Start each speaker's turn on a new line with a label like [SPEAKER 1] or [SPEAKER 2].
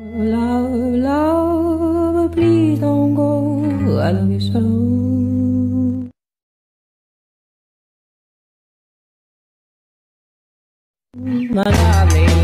[SPEAKER 1] Love, love, please don't go. I love you so. My lovely.